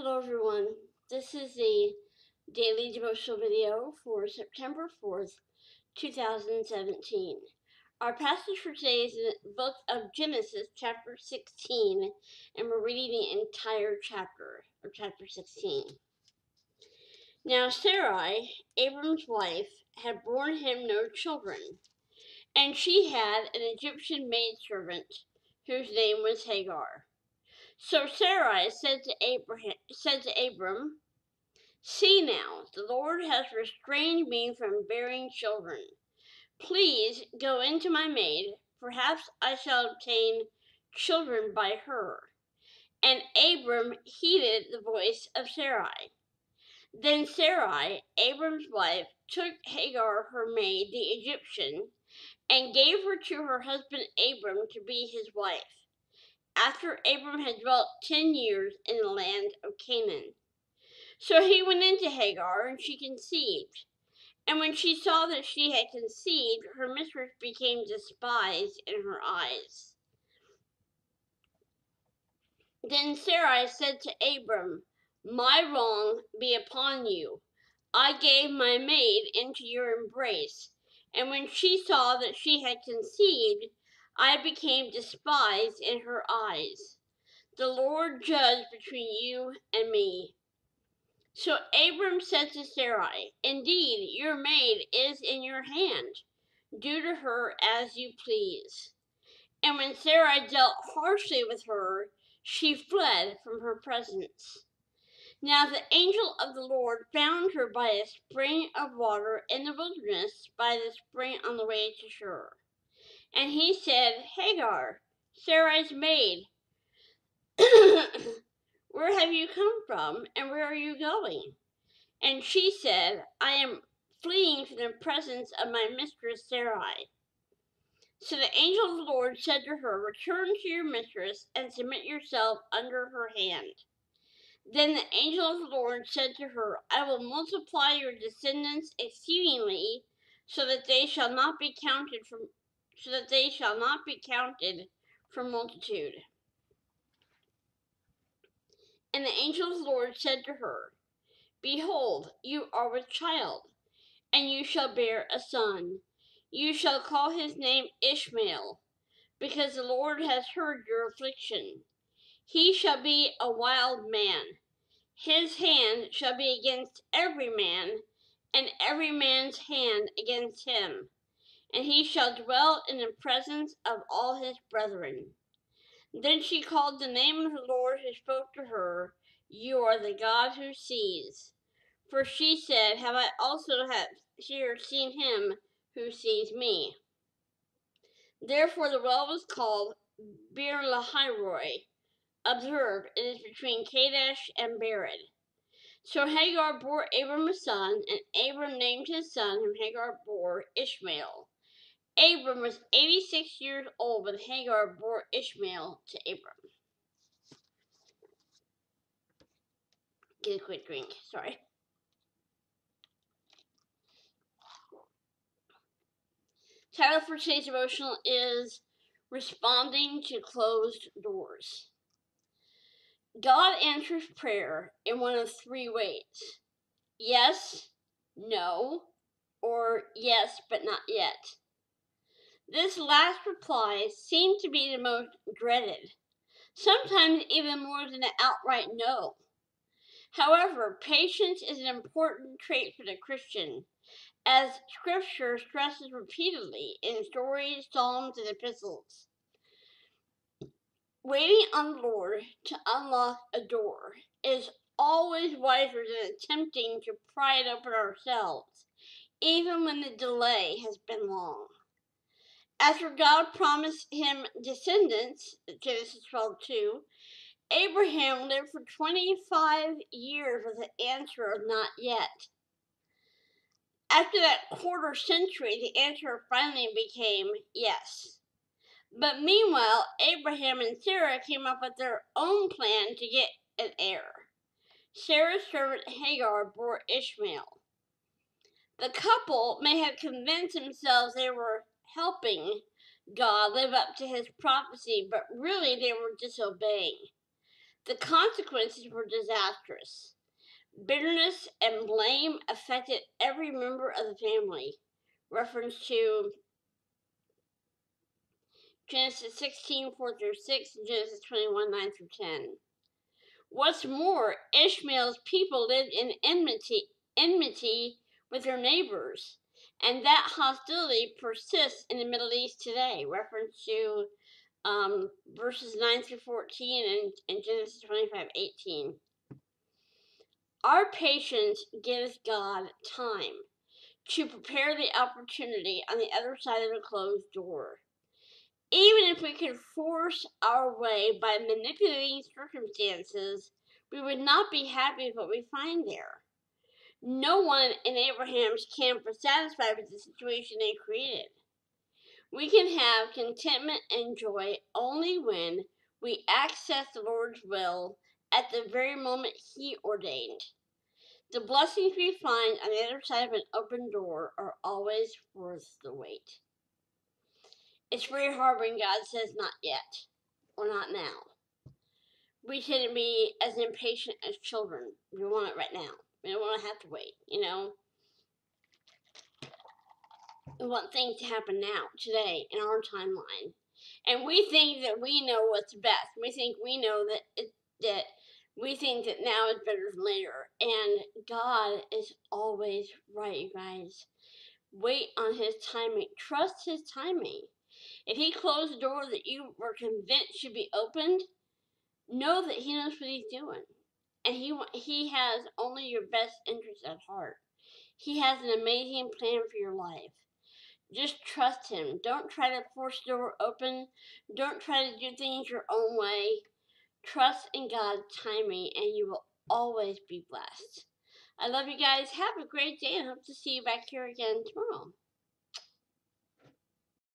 Hello everyone, this is the daily devotional video for September 4th, 2017. Our passage for today is in the book of Genesis, chapter 16, and we're reading the entire chapter of chapter 16. Now Sarai, Abram's wife, had borne him no children, and she had an Egyptian maidservant whose name was Hagar. So Sarai said to Abraham said to Abram, See now, the Lord has restrained me from bearing children. Please go into my maid, perhaps I shall obtain children by her. And Abram heeded the voice of Sarai. Then Sarai, Abram's wife, took Hagar, her maid, the Egyptian, and gave her to her husband Abram to be his wife after Abram had dwelt ten years in the land of Canaan. So he went into Hagar, and she conceived. And when she saw that she had conceived, her mistress became despised in her eyes. Then Sarai said to Abram, My wrong be upon you. I gave my maid into your embrace. And when she saw that she had conceived, I became despised in her eyes. The Lord judge between you and me. So Abram said to Sarai, Indeed, your maid is in your hand. Do to her as you please. And when Sarai dealt harshly with her, she fled from her presence. Now the angel of the Lord found her by a spring of water in the wilderness, by the spring on the way to Shur. And he said, Hagar, Sarai's maid, where have you come from and where are you going? And she said, I am fleeing from the presence of my mistress Sarai. So the angel of the Lord said to her, Return to your mistress and submit yourself under her hand. Then the angel of the Lord said to her, I will multiply your descendants exceedingly, so that they shall not be counted from so that they shall not be counted for multitude. And the angel of the Lord said to her, Behold, you are with child, and you shall bear a son. You shall call his name Ishmael, because the Lord has heard your affliction. He shall be a wild man. His hand shall be against every man, and every man's hand against him and he shall dwell in the presence of all his brethren. Then she called the name of the Lord who spoke to her, You are the God who sees. For she said, Have I also have here seen him who sees me? Therefore the well was called Beer Lahai Roi. Observe, it is between Kadesh and Bered. So Hagar bore Abram a son, and Abram named his son whom Hagar bore Ishmael. Abram was 86 years old when Hagar bore Ishmael to Abram. Get a quick drink, sorry. Title for today's devotional is Responding to Closed Doors. God answers prayer in one of three ways yes, no, or yes, but not yet. This last reply seemed to be the most dreaded, sometimes even more than an outright no. However, patience is an important trait for the Christian, as Scripture stresses repeatedly in stories, psalms, and epistles. Waiting on the Lord to unlock a door is always wiser than attempting to pry it open ourselves, even when the delay has been long. After God promised him descendants, Genesis 12 2, Abraham lived for 25 years with the answer of not yet. After that quarter century, the answer finally became yes. But meanwhile, Abraham and Sarah came up with their own plan to get an heir. Sarah's servant Hagar bore Ishmael. The couple may have convinced themselves they were helping God live up to his prophecy, but really they were disobeying. The consequences were disastrous. Bitterness and blame affected every member of the family. Reference to Genesis 16, 4 through 6, and Genesis 21, 9 through 10. What's more, Ishmael's people lived in enmity, enmity with their neighbors, and that hostility persists in the Middle East today. Reference to um, verses 9 through 14 and, and Genesis 25, 18. Our patience gives God time to prepare the opportunity on the other side of the closed door. Even if we could force our way by manipulating circumstances, we would not be happy with what we find there. No one in Abraham's camp was satisfied with the situation they created. We can have contentment and joy only when we access the Lord's will at the very moment He ordained. The blessings we find on the other side of an open door are always worth the wait. It's very hard when God says not yet or not now. We to be as impatient as children. We want it right now. We don't want to have to wait, you know? We want things to happen now, today, in our timeline. And we think that we know what's best. We think we know that it, that we think that now is better than later. And God is always right, guys. Wait on His timing. Trust His timing. If He closed the door that you were convinced should be opened, know that He knows what He's doing. And He, he has only your best interest at heart. He has an amazing plan for your life. Just trust Him. Don't try to force the door open. Don't try to do things your own way. Trust in God's timing, and you will always be blessed. I love you guys. Have a great day and hope to see you back here again tomorrow.